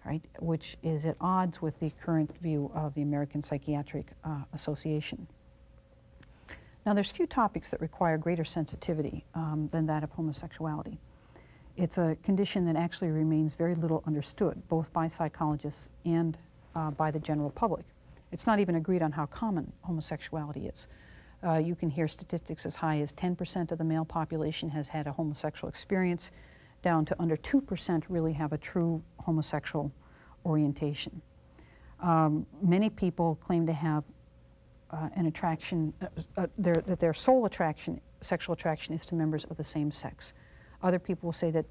right, which is at odds with the current view of the American Psychiatric uh, Association. Now, there's few topics that require greater sensitivity um, than that of homosexuality. It's a condition that actually remains very little understood, both by psychologists and uh, by the general public. It's not even agreed on how common homosexuality is. Uh, you can hear statistics as high as 10% of the male population has had a homosexual experience, down to under 2% really have a true homosexual orientation. Um, many people claim to have uh, an attraction, uh, uh, their, that their sole attraction, sexual attraction, is to members of the same sex. Other people will say that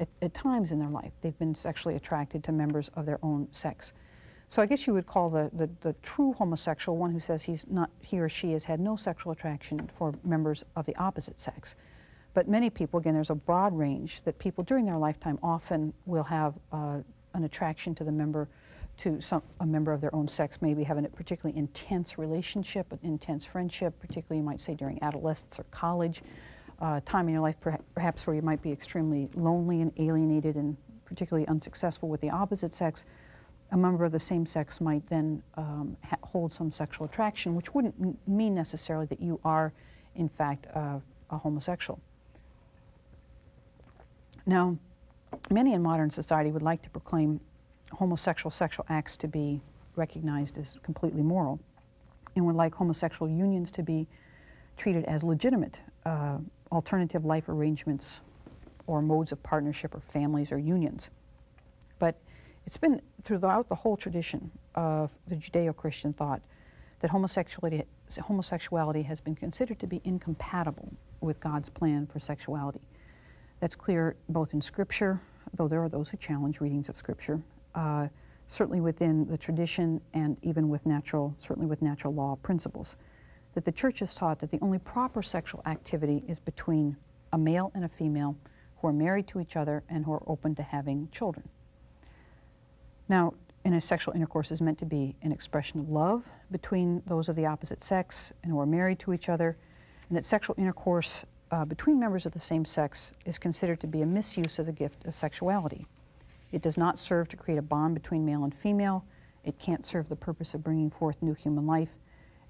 at, at, times in their life they've been sexually attracted to members of their own sex. So I guess you would call the, the, the, true homosexual one who says he's not, he or she has had no sexual attraction for members of the opposite sex. But many people, again, there's a broad range that people during their lifetime often will have uh, an attraction to the member, to some, a member of their own sex, maybe having a particularly intense relationship, an intense friendship, particularly you might say during adolescence or college uh, time in your life perhaps where you might be extremely lonely and alienated and particularly unsuccessful with the opposite sex, a member of the same sex might then um, hold some sexual attraction, which wouldn't mean necessarily that you are, in fact, uh, a homosexual. Now, many in modern society would like to proclaim homosexual sexual acts to be recognized as completely moral and would like homosexual unions to be treated as legitimate uh, alternative life arrangements or modes of partnership or families or unions. But it's been throughout the whole tradition of the Judeo-Christian thought that homosexuality, homosexuality has been considered to be incompatible with God's plan for sexuality. That's clear both in Scripture, though there are those who challenge readings of Scripture, uh, certainly within the tradition and even with natural, certainly with natural law principles that the church has taught that the only proper sexual activity is between a male and a female who are married to each other and who are open to having children. Now, in a sexual intercourse is meant to be an expression of love between those of the opposite sex and who are married to each other, and that sexual intercourse uh, between members of the same sex is considered to be a misuse of the gift of sexuality. It does not serve to create a bond between male and female. It can't serve the purpose of bringing forth new human life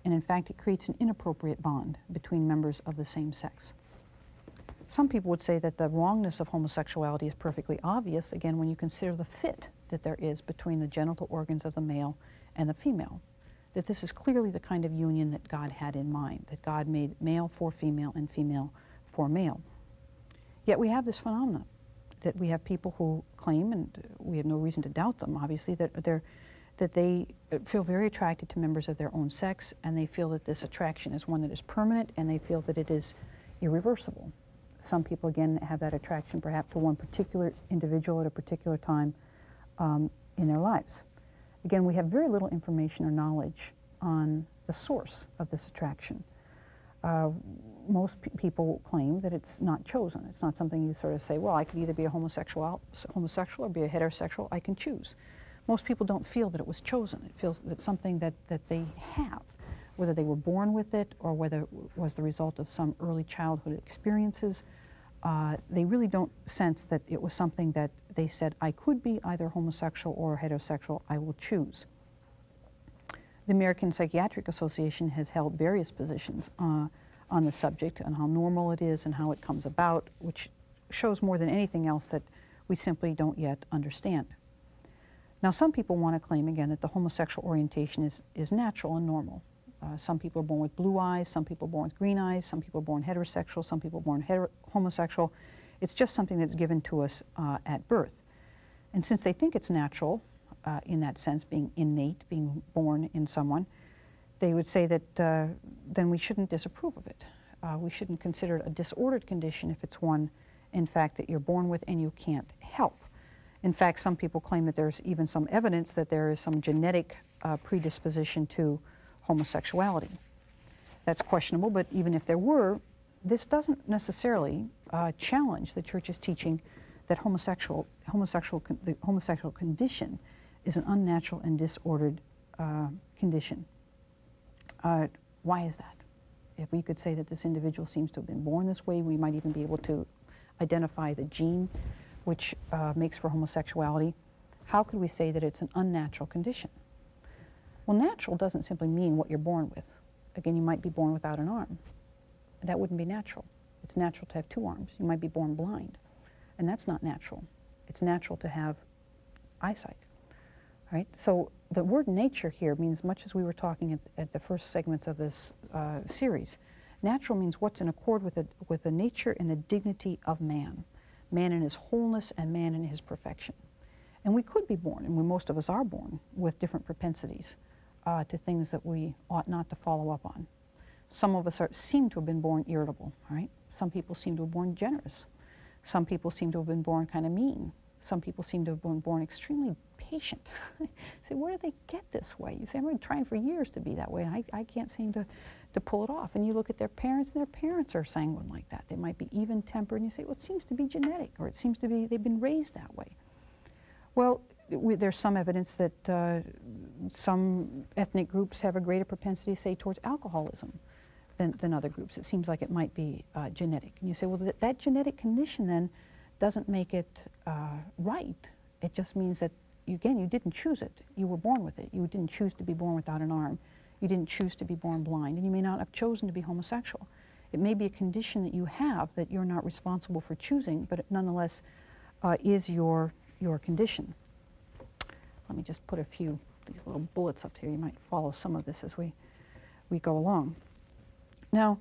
and in fact it creates an inappropriate bond between members of the same sex. Some people would say that the wrongness of homosexuality is perfectly obvious, again, when you consider the fit that there is between the genital organs of the male and the female. That this is clearly the kind of union that God had in mind, that God made male for female and female for male. Yet we have this phenomenon that we have people who claim, and we have no reason to doubt them, obviously, that they're that they feel very attracted to members of their own sex and they feel that this attraction is one that is permanent and they feel that it is irreversible. Some people, again, have that attraction perhaps to one particular individual at a particular time um, in their lives. Again, we have very little information or knowledge on the source of this attraction. Uh, most pe people claim that it's not chosen. It's not something you sort of say, well, I could either be a homosexual, homosexual or be a heterosexual. I can choose most people don't feel that it was chosen. It feels that something that, that they have, whether they were born with it or whether it was the result of some early childhood experiences. uh, they really don't sense that it was something that they said, I could be either homosexual or heterosexual, I will choose. The American Psychiatric Association has held various positions uh, on the subject and how normal it is and how it comes about, which shows more than anything else that we simply don't yet understand. Now, some people want to claim again that the homosexual orientation is, is natural and normal. Uh, some people are born with blue eyes, some people are born with green eyes, some people are born heterosexual, some people are born homosexual. It's just something that's given to us uh, at birth. And since they think it's natural, uh, in that sense, being innate, being born in someone, they would say that uh, then we shouldn't disapprove of it. Uh, we shouldn't consider it a disordered condition if it's one, in fact, that you're born with and you can't help. In fact, some people claim that there's even some evidence that there is some genetic uh, predisposition to homosexuality. That's questionable, but even if there were, this doesn't necessarily uh, challenge the church's teaching that homosexual, homosexual, the homosexual condition is an unnatural and disordered uh, condition. Uh, why is that? If we could say that this individual seems to have been born this way, we might even be able to identify the gene which uh, makes for homosexuality. How could we say that it's an unnatural condition? Well, natural doesn't simply mean what you're born with. Again, you might be born without an arm. That wouldn't be natural. It's natural to have two arms. You might be born blind, and that's not natural. It's natural to have eyesight right? So the word nature here means much as we were talking at, at the first segments of this uh, series. Natural means what's in accord with the, with the nature and the dignity of man, man in his wholeness and man in his perfection. And we could be born, and we, most of us are born, with different propensities uh, to things that we ought not to follow up on. Some of us are, seem to have been born irritable, right? Some people seem to have been born generous. Some people seem to have been born kind of mean. Some people seem to have been born extremely patient. [laughs] say, where do they get this way? You say, I've been trying for years to be that way, and I, I can't seem to, to pull it off. And you look at their parents, and their parents are sanguine like that. They might be even tempered, and you say, well, it seems to be genetic, or it seems to be they've been raised that way. Well, we, there's some evidence that uh, some ethnic groups have a greater propensity, say, towards alcoholism than, than other groups. It seems like it might be uh, genetic. And you say, well, th that genetic condition then doesn't make it uh, right. It just means that you, again, you didn't choose it. You were born with it. You didn't choose to be born without an arm. You didn't choose to be born blind, and you may not have chosen to be homosexual. It may be a condition that you have that you're not responsible for choosing, but it nonetheless uh, is your, your condition. Let me just put a few these little bullets up here. You might follow some of this as we, we go along. Now,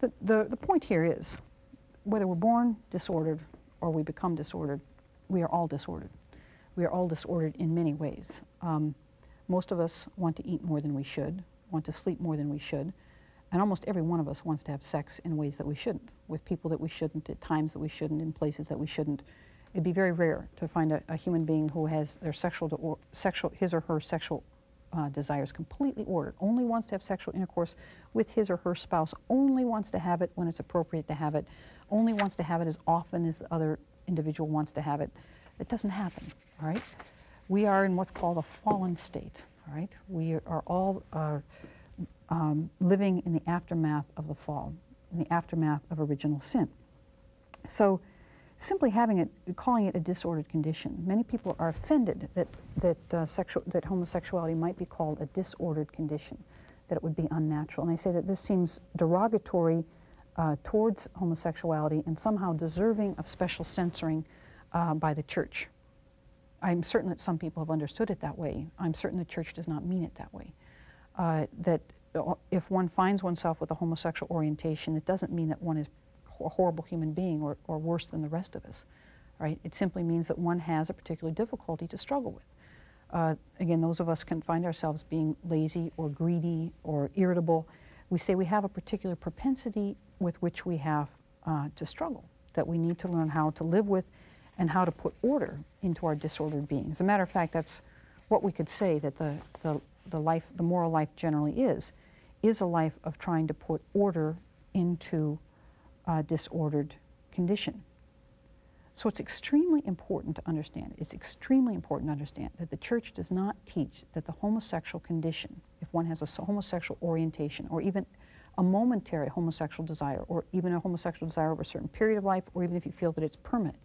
the, the, the point here is whether we're born disordered or we become disordered, we are all disordered we are all disordered in many ways. Um, most of us want to eat more than we should, want to sleep more than we should, and almost every one of us wants to have sex in ways that we shouldn't, with people that we shouldn't, at times that we shouldn't, in places that we shouldn't. It'd be very rare to find a, a human being who has their sexual, sexual his or her sexual uh, desires completely ordered, only wants to have sexual intercourse with his or her spouse, only wants to have it when it's appropriate to have it, only wants to have it as often as the other individual wants to have it. It doesn't happen all right? We are in what's called a fallen state, all right? We are all uh, um, living in the aftermath of the fall, in the aftermath of original sin. So simply having it, calling it a disordered condition, many people are offended that, that, uh, sexual, that homosexuality might be called a disordered condition, that it would be unnatural. And they say that this seems derogatory uh, towards homosexuality and somehow deserving of special censoring uh, by the church. I'm certain that some people have understood it that way. I'm certain the church does not mean it that way. Uh, that if one finds oneself with a homosexual orientation, it doesn't mean that one is a horrible human being or, or worse than the rest of us, right? It simply means that one has a particular difficulty to struggle with. Uh, again, those of us can find ourselves being lazy or greedy or irritable. We say we have a particular propensity with which we have uh, to struggle, that we need to learn how to live with and how to put order into our disordered being. As a matter of fact, that's what we could say that the, the, the life, the moral life generally is, is a life of trying to put order into a disordered condition. So it's extremely important to understand, it's extremely important to understand that the church does not teach that the homosexual condition, if one has a homosexual orientation or even a momentary homosexual desire or even a homosexual desire over a certain period of life or even if you feel that it's permanent,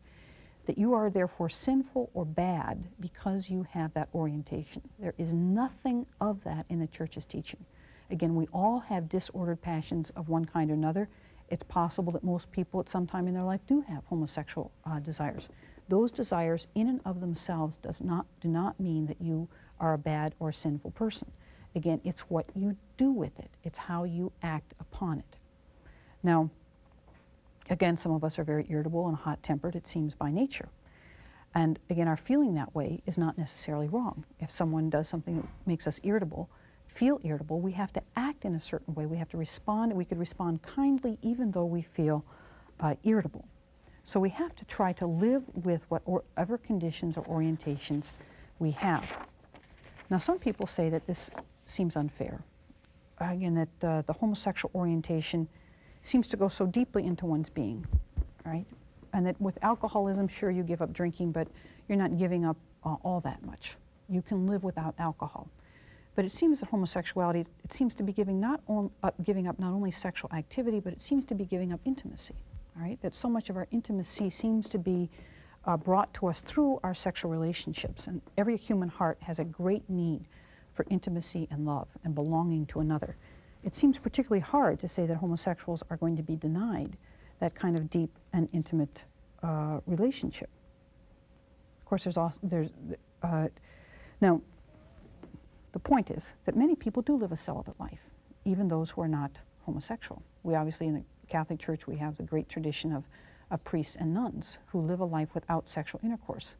that you are therefore sinful or bad because you have that orientation. There is nothing of that in the church's teaching. Again, we all have disordered passions of one kind or another. It's possible that most people at some time in their life do have homosexual uh, desires. Those desires in and of themselves does not, do not mean that you are a bad or sinful person. Again, it's what you do with it. It's how you act upon it. Now, again, some of us are very irritable and hot-tempered, it seems, by nature. And again, our feeling that way is not necessarily wrong. If someone does something that makes us irritable, feel irritable, we have to act in a certain way. We have to respond. and We could respond kindly even though we feel uh, irritable. So we have to try to live with whatever conditions or orientations we have. Now, some people say that this seems unfair. Again, that uh, the homosexual orientation seems to go so deeply into one's being, right? And that with alcoholism, sure, you give up drinking, but you're not giving up uh, all that much. You can live without alcohol. But it seems that homosexuality, it seems to be giving, not on, uh, giving up not only sexual activity, but it seems to be giving up intimacy, all right? That so much of our intimacy seems to be uh, brought to us through our sexual relationships. And every human heart has a great need for intimacy and love and belonging to another. It seems particularly hard to say that homosexuals are going to be denied that kind of deep and intimate uh, relationship. Of course, there's also, there's, uh, now, the point is that many people do live a celibate life, even those who are not homosexual. We obviously, in the Catholic Church, we have the great tradition of, of priests and nuns who live a life without sexual intercourse.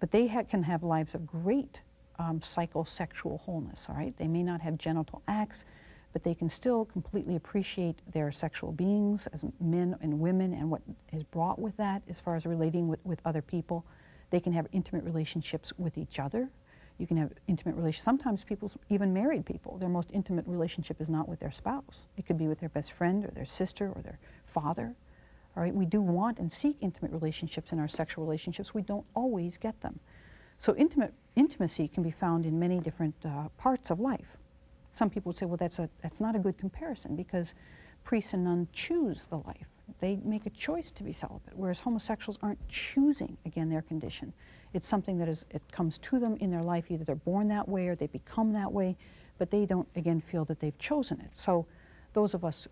But they ha can have lives of great um, psychosexual wholeness, all right? They may not have genital acts, but they can still completely appreciate their sexual beings as men and women and what is brought with that as far as relating with, with other people. They can have intimate relationships with each other. You can have intimate relations. Sometimes people, even married people, their most intimate relationship is not with their spouse. It could be with their best friend or their sister or their father. All right, we do want and seek intimate relationships in our sexual relationships. We don't always get them. So intimate, intimacy can be found in many different uh, parts of life. Some people would say, well, that's, a, that's not a good comparison because priests and nuns choose the life. They make a choice to be celibate, whereas homosexuals aren't choosing, again, their condition. It's something that is, it comes to them in their life. Either they're born that way or they become that way, but they don't, again, feel that they've chosen it. So those of us,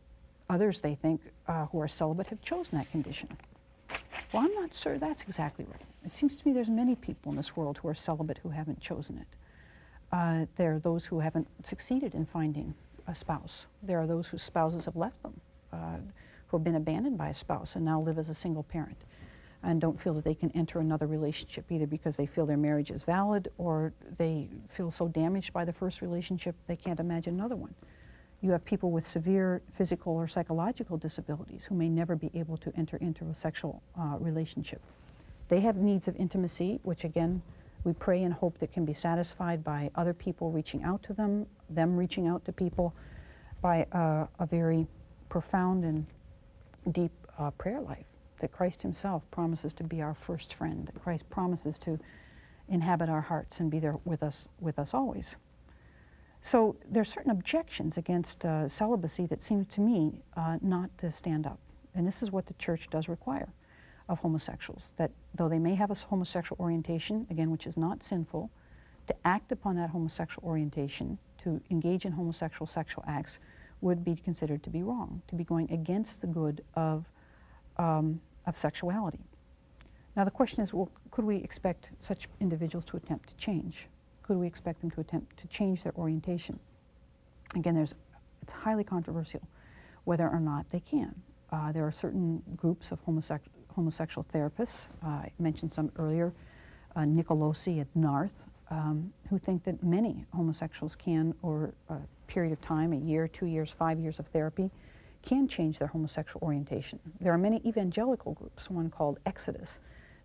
others, they think, uh, who are celibate have chosen that condition. Well, I'm not sure that's exactly right. It seems to me there's many people in this world who are celibate who haven't chosen it. Uh, there are those who haven't succeeded in finding a spouse. There are those whose spouses have left them, uh, who have been abandoned by a spouse and now live as a single parent and don't feel that they can enter another relationship either because they feel their marriage is valid or they feel so damaged by the first relationship they can't imagine another one. You have people with severe physical or psychological disabilities who may never be able to enter into a sexual uh, relationship. They have needs of intimacy, which again, we pray and hope that can be satisfied by other people reaching out to them, them reaching out to people, by uh, a very profound and deep uh, prayer life. That Christ himself promises to be our first friend, that Christ promises to inhabit our hearts and be there with us, with us always. So there are certain objections against uh, celibacy that seem to me uh, not to stand up. And this is what the church does require of homosexuals, that though they may have a homosexual orientation, again, which is not sinful, to act upon that homosexual orientation, to engage in homosexual sexual acts, would be considered to be wrong, to be going against the good of, um, of sexuality. Now the question is, well, could we expect such individuals to attempt to change? Could we expect them to attempt to change their orientation? Again, there's, it's highly controversial whether or not they can. Uh, there are certain groups of homosexual homosexual therapists. Uh, I mentioned some earlier, uh, Nicolosi at NARTH, um, who think that many homosexuals can, over a period of time, a year, two years, five years of therapy, can change their homosexual orientation. There are many evangelical groups, one called Exodus,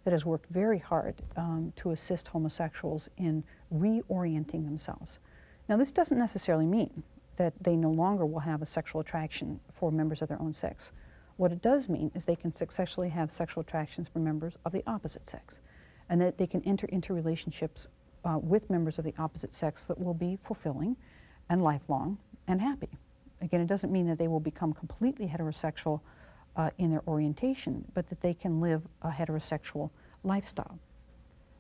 that has worked very hard um, to assist homosexuals in reorienting themselves. Now, this doesn't necessarily mean that they no longer will have a sexual attraction for members of their own sex. What it does mean is they can successfully have sexual attractions for members of the opposite sex, and that they can enter into relationships uh, with members of the opposite sex that will be fulfilling and lifelong and happy. Again, it doesn't mean that they will become completely heterosexual uh, in their orientation, but that they can live a heterosexual lifestyle.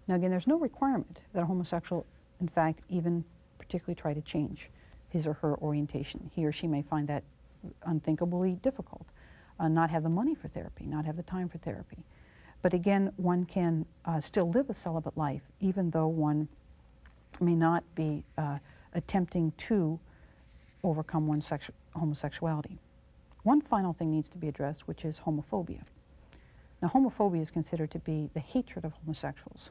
Now, again, there's no requirement that a homosexual, in fact, even particularly try to change his or her orientation. He or she may find that unthinkably difficult, uh, not have the money for therapy, not have the time for therapy. But again, one can uh, still live a celibate life, even though one may not be uh, attempting to overcome one's homosexuality. One final thing needs to be addressed, which is homophobia. Now, homophobia is considered to be the hatred of homosexuals.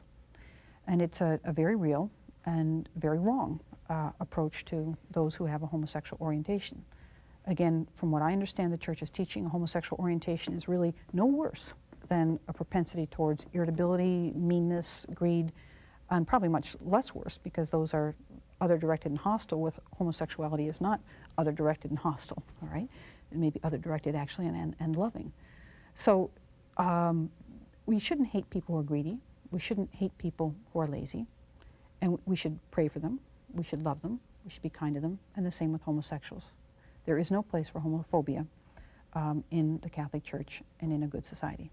And it's a, a very real and very wrong uh, approach to those who have a homosexual orientation. Again, from what I understand the church is teaching, homosexual orientation is really no worse than a propensity towards irritability, meanness, greed, and probably much less worse because those are other directed and hostile with homosexuality is not other directed and hostile, all right? It may be other directed actually and, and, and loving. So um, we shouldn't hate people who are greedy. We shouldn't hate people who are lazy. And we should pray for them. We should love them. We should be kind to them. And the same with homosexuals. There is no place for homophobia um, in the Catholic Church and in a good society.